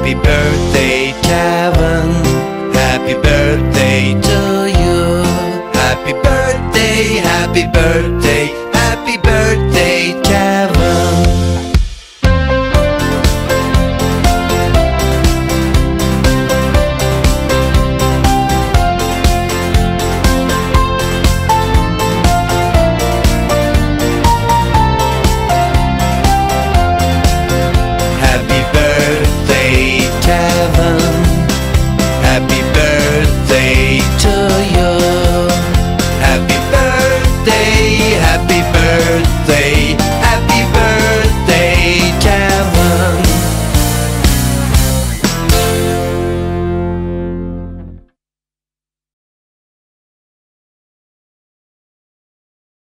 Happy birthday, Kevin. Happy birthday to you. Happy birthday, happy birthday.